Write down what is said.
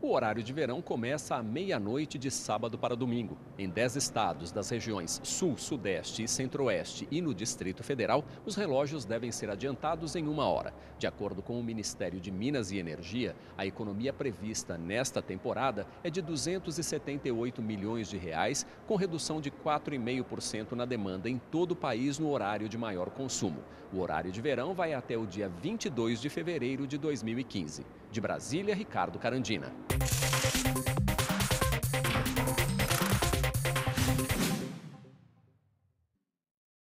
O horário de verão começa à meia-noite de sábado para domingo. Em 10 estados das regiões Sul, Sudeste e Centro-Oeste e no Distrito Federal, os relógios devem ser adiantados em uma hora. De acordo com o Ministério de Minas e Energia, a economia prevista nesta temporada é de 278 milhões de reais, com redução de 4,5% na demanda em todo o país no horário de maior consumo. O horário de verão vai até o dia 22 de fevereiro de 2015. De Brasília, Ricardo Carandina. Thank you.